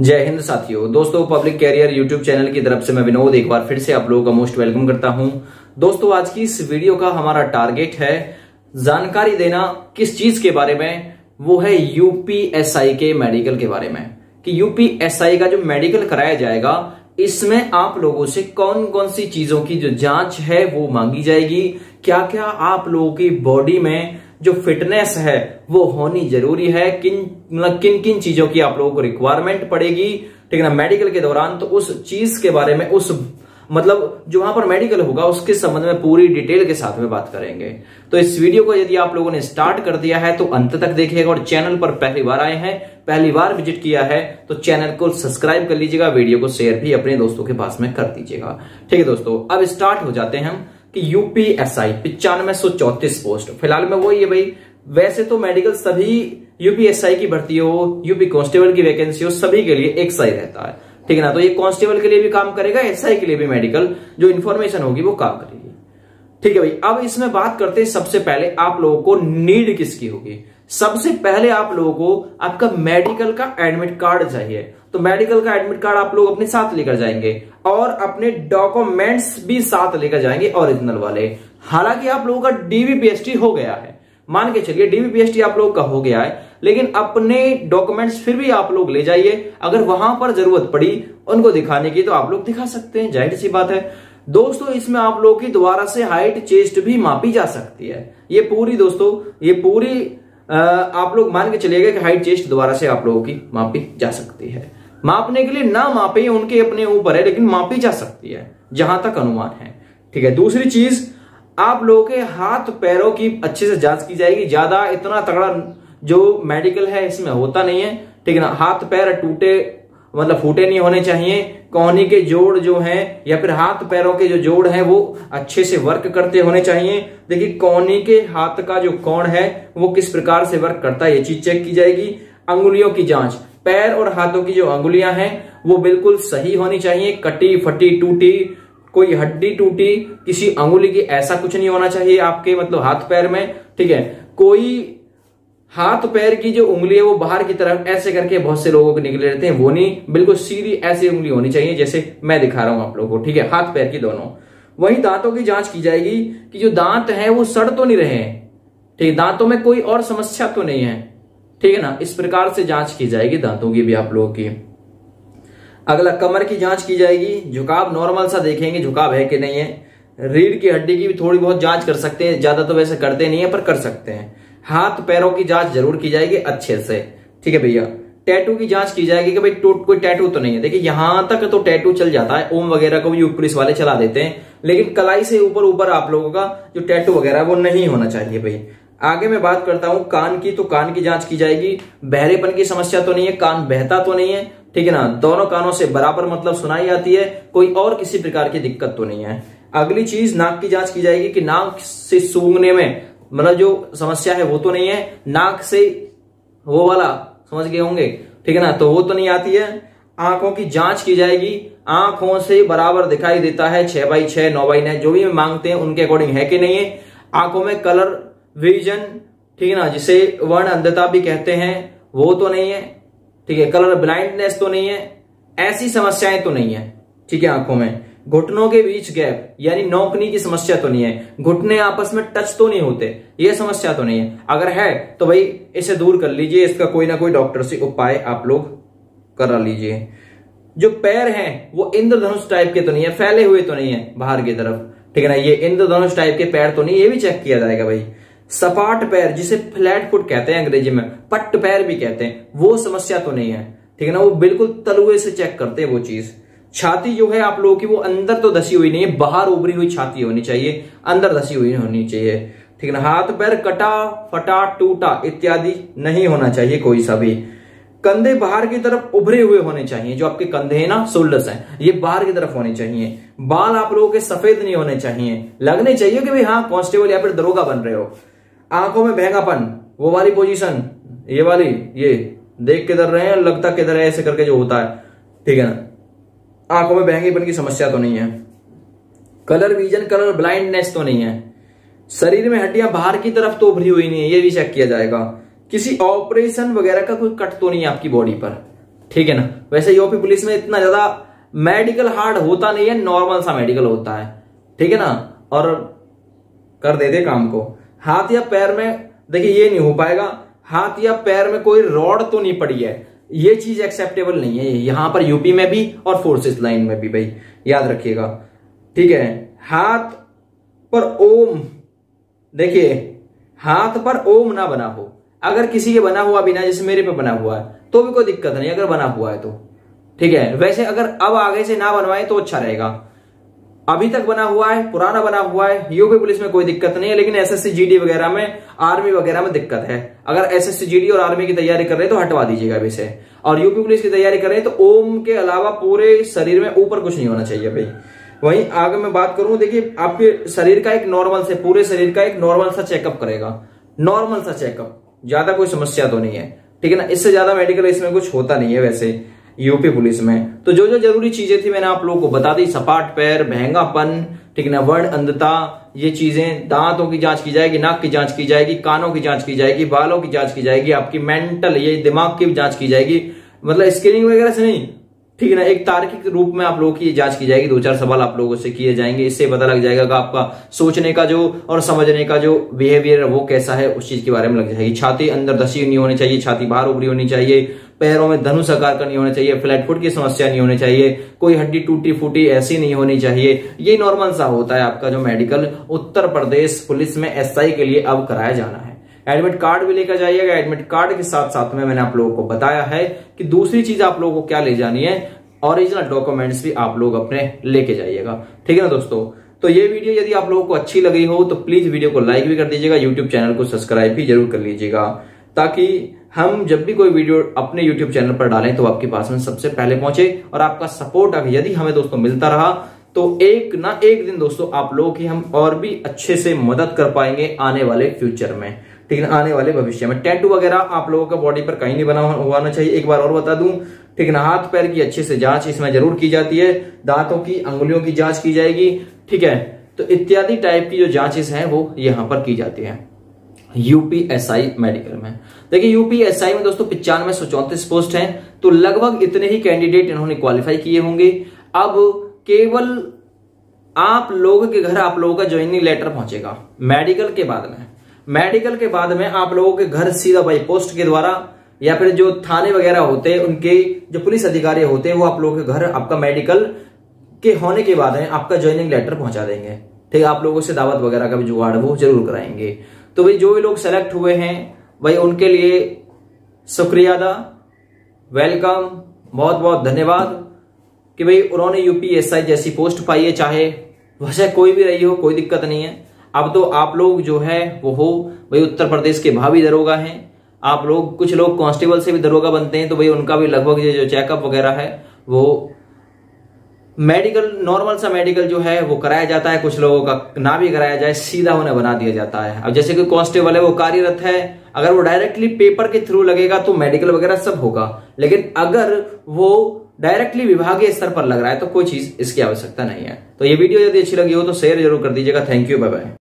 जय हिंद साथियों। दोस्तों, पब्लिक कैरियर यूट्यूब चैनल की तरफ़ से मैं विनोद एक बार फिर से आप लोगों का मोस्ट वेलकम करता हूँ। दोस्तों, आज की इस वीडियो का हमारा टारगेट है जानकारी देना किस चीज़ के बारे में? वो है यूपीएसआई के मेडिकल के बारे में। कि यूपीएसआई का जो मेडिकल कराया जाएगा, इसमें आप लोगों से कौन कौन सी चीज़ों की जो जाँच है वो मांगी जाएगी। क्या क्या आप लोगों की बॉडी में जो फिटनेस है, वो होनी ज़रूरी है। किन मतलब किन किन चीज़ों की आप लोगों को रिक्वायरमेंट पड़ेगी? ठीक है ना मेडिकल के दौरान तो उस चीज़ के बारे में, उस मतलब जो वहाँ पर मेडिकल होगा, उसके संबंध में पूरी डिटेल के साथ में बात करेंगे। तो इस वीडियो को यदि आप लोगों ने स्टार्ट कर दिया है तो अंत तक देखिएगा और चैनल पर पहली बार आए हैं, पहली बार विज़िट किया है तो चैनल को सब्सक्राइब कर लीजिएगा वीडियो को शेयर भी अपने दोस्तों के पास में कर दीजिएगा। ठीक है दोस्तों, अब स्टार्ट हो जाते हैं हम। यूपीएसआई, पिचानवे सौ चौतीस पोस्ट। फ़िलहाल में वही है भाई। वैसे तो मेडिकल सभी यूपीएसआई की भर्ती हो, यूपी कांस्टेबल की वैकेंसी हो, सभी के लिए एक सही रहता है। ठीक है ना? तो ये कांस्टेबल के लिए भी काम करेगा, एसआई के लिए भी मेडिकल जो इन्फॉर्मेशन होगी वो काम करेगी। ठीक है भाई, अब इसमें बात करते हैं सबसे पहले आप लोगों को नीड किसकी होगी? सबसे पहले आप लोगों को आपका मेडिकल का एडमिट कार्ड चाहिए। तो मेडिकल का एडमिट कार्ड आप लोग अपने साथ लेकर जाएँगे और अपने डॉक्यूमेंट्स भी साथ लेकर जाएँगे ओरिजिनल वाले। हालाँकि आप लोगों का डीवीपीएसटी हो गया है। मान के चलिए डीवीपीएसटी आप लोगों का हो गया है, लेकिन अपने डॉक्यूमेंट्स फिर भी आप लोग ले जाइए। अगर वहाँ पर ज़रूरत पड़ी उनको दिखाने की तो आप लोग दिखा सकते हैं, ज़ाहिर सी बात है। दोस्तों, इसमें आप लोगों की दोबारा से हाइट चेस्ट भी मापी जा सकती है। ये पूरी दोस्तों, ये पूरी आप लोग मान के चलिएगा कि हाइट चेस्ट दोबारा से आप लोगों की मापी जा सकती है। मापने के लिए ना मापे उनके अपने ऊपर है, लेकिन मापी जा सकती है, जहाँ तक अनुमान है। ठीक है, दूसरी चीज़, आप लोगों के हाथ पैरों की अच्छे से जाँच की जाएगी। ज़्यादा इतना तगड़ा जो मेडिकल है, इसमें होता नहीं है। ठीक है ना, हाथ पैर टूटे मतलब फूटे नहीं होने चाहिए। कोहनी के जोड़ जो हैं या फिर हाथ पैरों के जो जोड़ हैं, वो अच्छे से वर्क करते होने चाहिए। देखिए कोहनी के हाथ का जो कोण है, वो किस प्रकार से वर्क करता है, ये चीज़ चेक की जाएगी। अंगुलियों की जाँच। पैर और हाथों की जो अंगुलियाँ हैं, वो बिल्कुल सही होनी चाहिए। कटी, फटी, टूटी, कोई हड्डी टूटी, किसी अंगुली की ऐसा कुछ नहीं होना चाहिए आपके मतलब हाथ, पैर में। ठीक है? कोई हाथ पैर की जो उंगली है वो बाहर की तरफ़ ऐसे करके बहुत से लोगों को निकले रहते हैं, वो नहीं। बिल्कुल सीधी ऐसी उंगली होनी चाहिए जैसे मैं दिखा रहा हूँ आप लोगों को, ठीक है? हाथ पैर की दोनों। वही दांतों की जाँच की जाएगी कि जो दांत है वो सड़ तो नहीं रहे ठीक है? दांतों में कोई और समस्या तो नहीं है, ठीक है ना? इस प्रकार से जाँच की जाएगी दांतों की भी आप लोगों की। अगला, कमर की जाँच की जाएगी। झुकाव नॉर्मल सा देखेंगे, झुकाव है कि नहीं है। रीढ़ की हड्डी की भी थोड़ी बहुत जाँच कर सकते हैं, ज़्यादा तो वैसे करते नहीं है, पर कर सकते हैं। हाथ पैरों की जाँच ज़रूर की जाएगी अच्छे से। ठीक है भैया? टैटू की जाँच की जाएगी कि भाई टूट कोई टैटू तो नहीं है। देखिए, यहाँ तक तो टैटू चल जाता है। ओम वगैरह को भी पुलिस वाले चला देते हैं। लेकिन कलाई से ऊपर ऊपर आप लोगों का जो टैटू वगैरह वो नहीं होना चाहिए भाई। आगे मैं बात करता हूँ, कान की तो कान की जाँच की जाएगी। बहरेपन की समस्या तो नहीं है, कान बहता तो नहीं है। ठीक है ना? दोनों कानों से बराबर मतलब सुनाई आती है। कोई और किसी प्रकार की दिक्कत तो नहीं है। अगली चीज़, नाक की जाँच की जाएगी कि नाक से सूंघने में मतलब जो समस्या है वो तो नहीं है। नाक से वो वाला समझ गए होंगे, ठीक है ना? तो वो तो नहीं आती है। आँखों की जाँच की जाएगी। आँखों से बराबर दिखाई देता है छह बाई छह, नौ बाई नौ, जो भी मांगते हैं उनके अकॉर्डिंग है कि नहीं है। आँखों में कलर, विजन, ठीक है ना? जिसे वर्ण अंधता भी कहते हैं, वो तो नहीं है, ठीक है? कलर ब्लाइंडनेस तो नहीं है, ऐसी समस्याएँ तो नहीं है, ठीक है? आँखों में। घुटनों के बीच गैप, यानी नौकनी की समस्या तो नहीं है। घुटने आपस में टच तो नहीं होते, ये समस्या तो नहीं है। अगर है तो भाई इसे दूर कर लीजिए, इसका कोई ना कोई डॉक्टर से उपाय आप लोग करा लीजिए। जो पैर हैं, वो इंद्रधनुष टाइप के तो नहीं है, फैले हुए तो नहीं है, बाहर की तरफ़। ठीक है ना, ये इंद्रधनुष टाइप के पैर तो नहीं, ये भी चेक किया जाएगा भाई। सपाट पैर, जिसे फ्लैट फुट कहते हैं अंग्रेज़ी में, पट्ट पैर भी कहते हैं, वो समस्या तो नहीं है। ठीक है ना, वो बिल्कुल तलुए से चेक करते हैं वो चीज़। छाती जो है आप लोगों की वो अंदर तो धसी हुई नहीं है, बाहर उभरी हुई छाती होनी चाहिए, अंदर धसी हुई होनी चाहिए। ठीक है ना? हाथ, पैर, कटा, फटा, टूटा इत्यादि नहीं होना चाहिए कोई सा भी। कंधे बाहर की तरफ़ उभरे हुए होने चाहिए, जो आपके कंधे हैं ना शोल्डर्स हैं, ये बाहर की तरफ़ होने चाहिए। बाल आप लोगों के सफ़ेद नहीं होने चाहिए। लगने चाहिए कि भाई हाँ कांस्टेबल या फिर दरोगा बन रहे हो। आँखों में महंगापन वो वाली पोजीशन ये वाली, ये, देख के किधर रहे हैं, लगता किधर है, ऐसे करके जो होता है। ठीक है ना? आँखों में बहंगीपन की समस्या तो नहीं है। कलर विजन कलर ब्लाइंडनेस तो नहीं है। शरीर में हड्डियाँ बाहर की तरफ़ तो उभरी हुई नहीं है, ये भी चेक किया जाएगा। किसी ऑपरेशन वगैरह का कोई कट तो नहीं है आपकी बॉडी पर। ठीक है ना? वैसे यूपी पुलिस में इतना ज़्यादा मेडिकल हार्ड होता नहीं है नॉर्मल सा मेडिकल होता है। ठीक है ना? और कर देते काम को। हाथ या पैर में, देखिए ये नहीं हो पाएगा। हाथ या पैर में कोई रॉड तो नहीं पड़ी है। ये चीज़ एक्सेप्टेबल नहीं है। यहाँ पर यूपी में भी और फोर्सेस लाइन में भी, भाई। याद रखिएगा। ठीक है? हाथ पर ओम। देखिए, हाथ पर ओम ना बना हो। अगर किसी के बना हुआ बिना, जैसे मेरे पे बना हुआ है तो भी कोई दिक्कत नहीं, अगर बना हुआ है तो। ठीक है? वैसे अगर अब आगे से ना बनवाए तो अच्छा रहेगा। अभी तक बना हुआ है, पुराना बना हुआ है। यूपी पुलिस में कोई दिक्कत नहीं है, लेकिन एसएससी जीडी वगैरह में, आर्मी वगैरह में दिक्कत है। अगर एसएससी जीडी और आर्मी की तैयारी कर रहे हैं तो हटवा दीजिएगा अभी से। और यूपी पुलिस की तैयारी कर रहे हैं तो ओम के अलावा पूरे शरीर में ऊपर कुछ नहीं होना चाहिए भाई। वहीं आगे मैं बात करूँ, देखिए, आपके शरीर का एक नॉर्मल से, पूरे शरीर का एक नॉर्मल सा चेकअप करेगा। नॉर्मल सा चेकअप ज़्यादा कोई समस्या तो नहीं है। ठीक है ना? इससे ज़्यादा मेडिकल इसमें कुछ होता नहीं है वैसे। यूपी पुलिस में। तो जो जो ज़रूरी चीज़ें थी मैंने आप लोगों को बता दी, सपाट पैर, महंगापन, ठीक है ना, वर्ण अंधता, ये चीज़ें, दांतों की जाँच की जाएगी, नाक की जाँच की जाएगी, कानों की जाँच की जाएगी, बालों की जाँच की जाएगी, आपकी मेंटल, ये दिमाग की जाँच की जाएगी मतलब स्क्रीनिंग वगैरह से नहीं, ठीक है ना, एक तार्किक रूप में आप लोगों की जाँच की जाएगी दो चार सवाल आप लोगों से किए जाएँगे, इससे पता लग जाएगा कि आपका सोचने का जो और समझने का जो बिहेवियर है, वो कैसा है, उस चीज़ के बारे में लग जाएगी। छाती अंदर दसी नहीं होनी चाहिए, छाती बाहर उभरी होनी चाहिए पैरों में धनुष आकार का नहीं होना चाहिए, फ्लैट फुट की समस्या नहीं होनी चाहिए, कोई हड्डी टूटी फूटी ऐसी नहीं होनी चाहिए। ये नॉर्मल सा होता है आपका जो मेडिकल उत्तर प्रदेश पुलिस में एसआई के लिए अब कराया जाना है। एडमिट कार्ड भी लेकर जाइएगा। एडमिट कार्ड के साथ साथ में मैंने आप लोगों को बताया है कि दूसरी चीज़ आप लोगों को क्या ले जानी है ओरिजिनल डॉक्यूमेंट्स भी आप लोग अपने लेके जाइएगा। ठीक है ना दोस्तों? तो ये वीडियो यदि आप लोगों को अच्छी लगी हो तो प्लीज़ वीडियो को लाइक भी कर दीजिएगा यूट्यूब चैनल को सब्सक्राइब भी ज़रूर कर लीजिएगा, ताकि हम जब भी कोई वीडियो अपने यूट्यूब चैनल पर डालें तो आपके पास में सबसे पहले पहुँचे और आपका सपोर्ट अगर यदि हमें दोस्तों मिलता रहा तो एक ना एक दिन दोस्तों आप लोगों की हम और भी अच्छे से मदद कर पाएँगे आने वाले फ्यूचर में। ठीक है आने वाले भविष्य में। टैटू वगैरह आप लोगों का बॉडी पर कहीं नहीं बना हुआ चाहिए। एक बार और बता दूँ। ठीक ना? हाथ पैर की अच्छे से जाँच इसमें ज़रूर की जाती है। दांतों की, अंगुलियों की जाँच की जाएगी। ठीक है? तो इत्यादि टाइप की जो जांचेस हैं वो यहाँ पर की जाती है। यूपीएसआई मेडिकल में। देखिए यूपीएसआई में दोस्तों पिचानवे सौ चौंतीस पोस्ट हैं तो लगभग इतने ही कैंडिडेट इन्होंने क्वालिफाई किए होंगे। अब केवल आप लोगों के घर आप लोगों का ज्वाइनिंग लेटर पहुंचेगा। मेडिकल के बाद में। मेडिकल के बाद में आप लोगों के घर सीधा बाई पोस्ट के द्वारा, या फिर जो थाने वगैरह होते हैं उनके जो पुलिस अधिकारी होते हैं वो आप लोगों के घर, आपका मेडिकल के होने के बाद में आपका ज्वाइनिंग लेटर पहुँचा देंगे। ठीक है, आप लोगों से दावत वगैरह का भी जुगाड़ वो ज़रूर कराएँगे। तो भाई जो भी लोग सेलेक्ट हुए हैं, भाई उनके लिए शुक्रिया अदा वेलकम बहुत बहुत धन्यवाद कि भाई उन्होंने यूपीएसआई जैसी पोस्ट पाई है, चाहे वैसे कोई भी रही हो, कोई दिक्कत नहीं है। अब तो आप लोग जो है, वो हो, भाई उत्तर प्रदेश के भावी दरोगा हैं। आप लोग, कुछ लोग कांस्टेबल से भी दरोगा बनते हैं तो भाई उनका भी लगभग जो चेकअप वगैरह है, वो मेडिकल नॉर्मल सा मेडिकल जो है, वो कराया जाता है, कुछ लोगों का ना भी कराया जाए, सीधा उन्हें बना दिया जाता है। अब जैसे कोई कांस्टेबल है, वो कार्यरत है, अगर वो डायरेक्टली पेपर के थ्रू लगेगा तो मेडिकल वगैरह सब होगा। लेकिन अगर वो डायरेक्टली विभागीय स्तर पर लग रहा है तो कोई चीज़ इसकी आवश्यकता नहीं है। तो ये वीडियो यदि अच्छी लगी हो तो शेयर ज़रूर कर दीजिएगा। Thank you bye bye